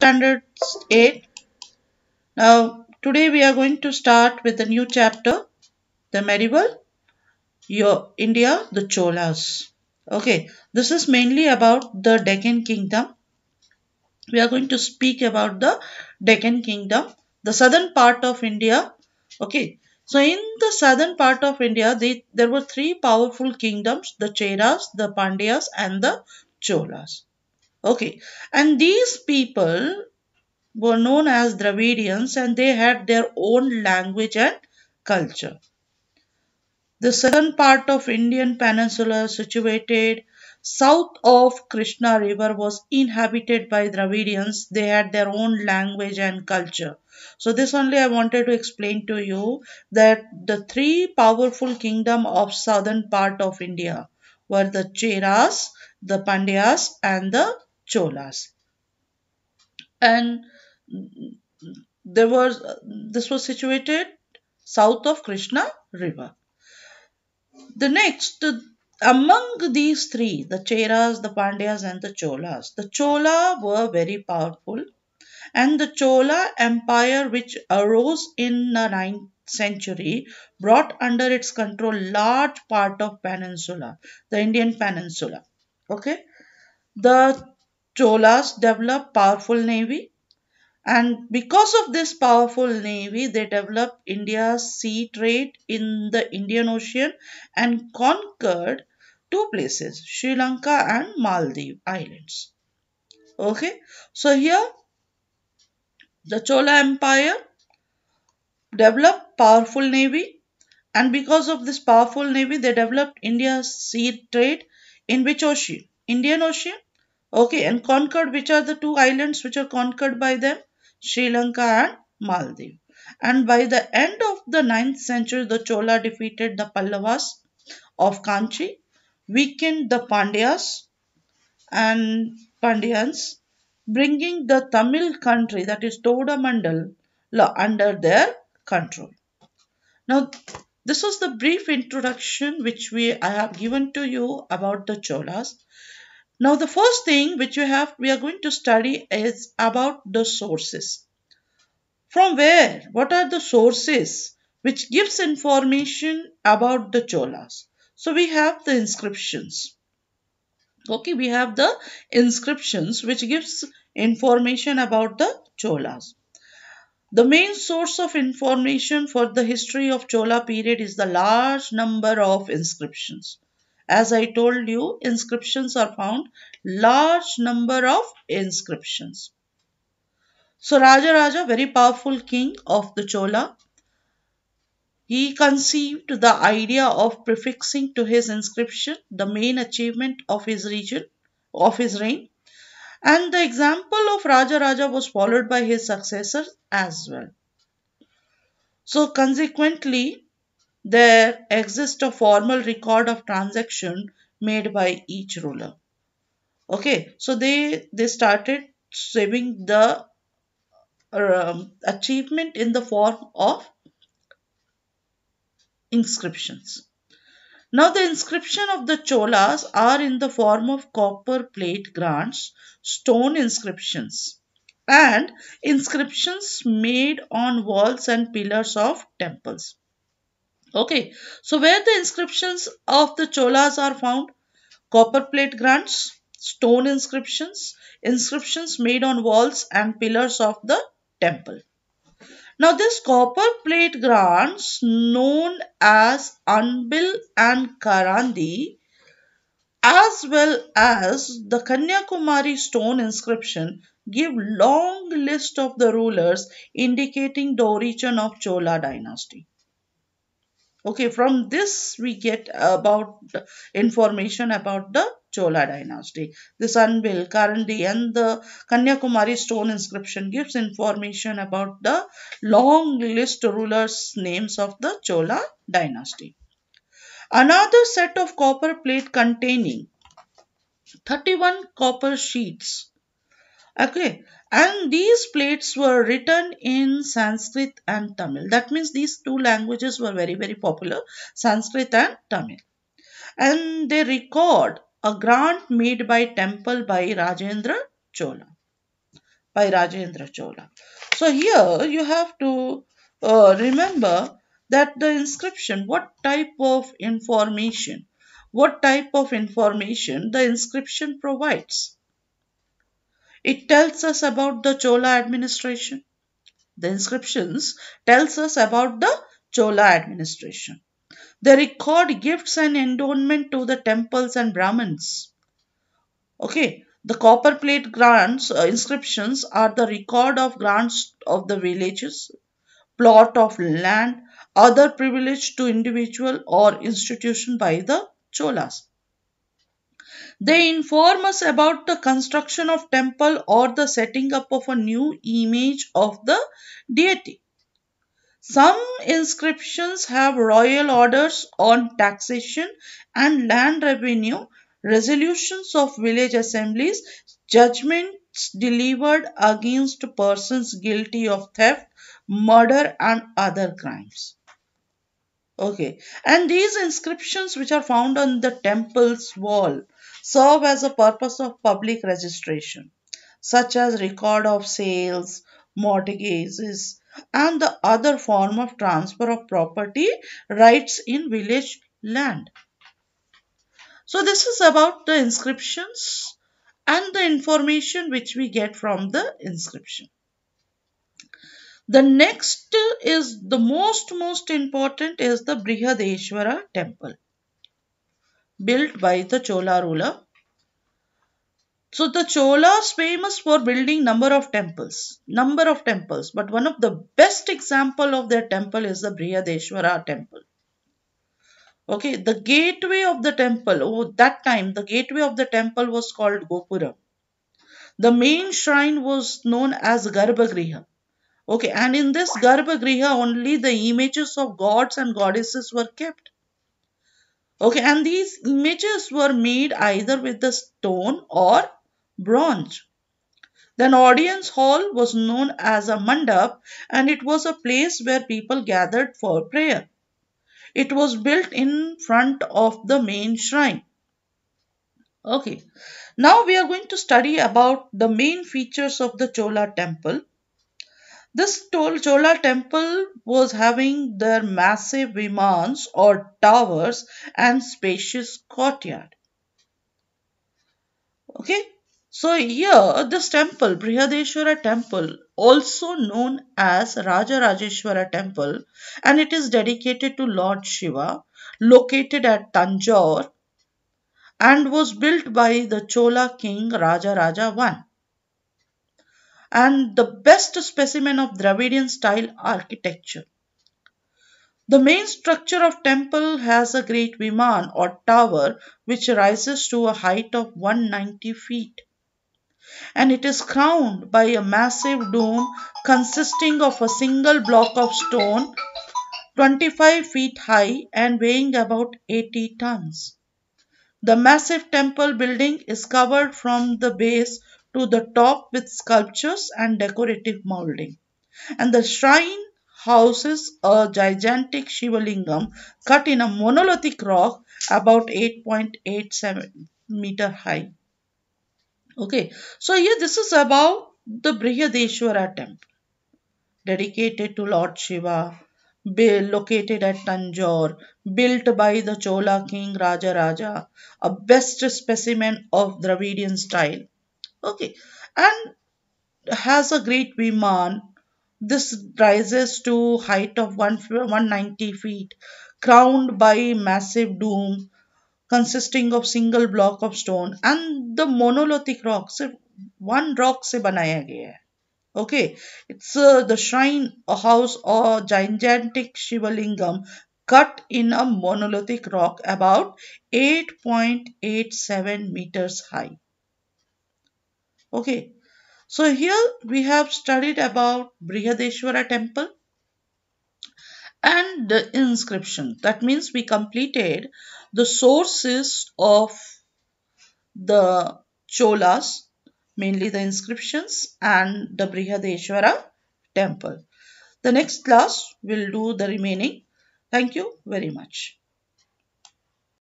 Standard 8. Now, today we are going to start with a new chapter, the medieval your India, the Cholas. Okay, this is mainly about the Deccan Kingdom. We are going to speak about the Deccan Kingdom, the southern part of India. Okay, so in the southern part of India, they, there were three powerful kingdoms the Cheras, the Pandyas, and the Cholas. Okay, and these people were known as Dravidians and they had their own language and culture. The southern part of Indian peninsula situated south of Krishna river was inhabited by Dravidians. They had their own language and culture. So this only I wanted to explain to you that the three powerful kingdom of southern part of India were the Cheras, the Pandyas and the Cholas. And there was this was situated south of Krishna river. The next among these three, the Cheras, the Pandyas and the Cholas, the Chola were very powerful and the Chola empire which arose in the 9th century brought under its control large part of peninsula, the Indian peninsula. Okay. The Cholas developed powerful navy and because of this powerful navy they developed India's sea trade in the Indian Ocean and conquered two places Sri Lanka and Maldives Islands. Okay, so here the Chola Empire developed powerful navy and because of this powerful navy they developed India's sea trade in which ocean? Indian Ocean Okay, and conquered which are the two islands which are conquered by them? Sri Lanka and Maldives. And by the end of the 9th century, the Chola defeated the Pallavas of Kanchi, weakened the Pandyas and Pandyans, bringing the Tamil country, that is Todamandal, under their control. Now, this was the brief introduction which we I have given to you about the Cholas. Now the first thing which we have we are going to study is about the sources. From where? What are the sources which gives information about the Cholas? So we have the inscriptions. Okay, we have the inscriptions which gives information about the Cholas. The main source of information for the history of Chola period is the large number of inscriptions. As I told you, inscriptions are found, large number of inscriptions. So Raja Raja, very powerful king of the Chola, he conceived the idea of prefixing to his inscription the main achievement of his region, of his reign. And the example of Raja Raja was followed by his successors as well. So consequently, there exists a formal record of transaction made by each ruler. Okay so they they started saving the um, achievement in the form of inscriptions. Now the inscription of the cholas are in the form of copper plate grants stone inscriptions and inscriptions made on walls and pillars of temples Okay, so where the inscriptions of the Cholas are found? Copper plate grants, stone inscriptions, inscriptions made on walls and pillars of the temple. Now this copper plate grants known as Anbil and Karandai as well as the Kanyakumari stone inscription give long list of the rulers indicating the origin of Chola dynasty okay from this we get about information about the chola dynasty. The anbil karandai and the kanyakumari stone inscription gives information about the long list rulers names of the chola dynasty. Another set of copper plate containing 31 copper sheets. Okay and these plates were written in Sanskrit and Tamil. That means these two languages were very, very popular Sanskrit and Tamil. And they record a grant made by temple by Rajendra Chola. by Rajendra Chola. So here you have to uh, remember that the inscription, what type of information, what type of information the inscription provides. It tells us about the Chola administration. The inscriptions tells us about the Chola administration. They record gifts and endowment to the temples and Brahmins. Okay, the copper plate grants uh, inscriptions are the record of grants of the villages, plot of land, other privilege to individual or institution by the Cholas. They inform us about the construction of temple or the setting up of a new image of the deity. Some inscriptions have royal orders on taxation and land revenue, resolutions of village assemblies, judgments delivered against persons guilty of theft, murder, and other crimes. Okay, and these inscriptions, which are found on the temple's wall, serve as a purpose of public registration, such as record of sales, mortgages, and the other form of transfer of property rights in village land. So this is about the inscriptions and the information which we get from the inscription. The next is the most most important is the Brihadeshwara temple built by the Chola ruler so the Cholas famous for building number of temples, number of temples, but one of the best example of their temple is the Brihadeshwara temple. Okay, the gateway of the temple, oh, that time the gateway of the temple was called Gopura. The main shrine was known as Garbhagriha. Okay, and in this Garbhagriha only the images of gods and goddesses were kept. Okay, and these images were made either with the stone or bronze. Then audience hall was known as a mandap and it was a place where people gathered for prayer. It was built in front of the main shrine. Okay, now we are going to study about the main features of the Chola temple. This Chola temple was having their massive vimans or towers and spacious courtyard. Okay, so here this temple, Brihadeshwara temple, also known as Raja Rajarajeshwara temple and it is dedicated to Lord Shiva located at Tanjore and was built by the Chola king Rajaraja I and the best specimen of Dravidian style architecture. The main structure of temple has a great viman or tower which rises to a height of 190 feet and it is crowned by a massive dome consisting of a single block of stone 25 feet high and weighing about 80 tons. The massive temple building is covered from the base to the top with sculptures and decorative molding. And the shrine houses a gigantic Shivalingam cut in a monolithic rock about 8.87 meter high. Okay, so here this is about the Brihadeshwara temple dedicated to Lord Shiva, located at Tanjore, built by the Chola king Raja Raja, a best specimen of Dravidian style Okay, and has a great viman. This rises to height of 190 feet, crowned by massive dome consisting of single block of stone and the monolithic rock सिर्फ one rock से बनाया गया है okay it's uh, the shrine a house or gigantic shivalingam cut in a monolithic rock about 8.87 meters high okay so here we have studied about brihadeshwara temple and the inscription that means we completed the sources of the Cholas, mainly the inscriptions and the Brihadeshwara temple. The next class will do the remaining. Thank you very much.